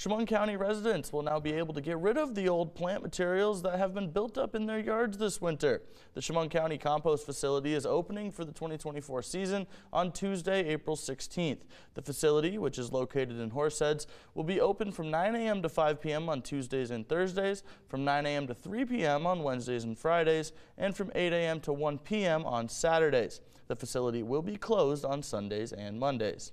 Chemung County residents will now be able to get rid of the old plant materials that have been built up in their yards this winter. The Chemung County Compost Facility is opening for the 2024 season on Tuesday, April 16th. The facility, which is located in Horseheads, will be open from 9 a.m. to 5 p.m. on Tuesdays and Thursdays, from 9 a.m. to 3 p.m. on Wednesdays and Fridays, and from 8 a.m. to 1 p.m. on Saturdays. The facility will be closed on Sundays and Mondays.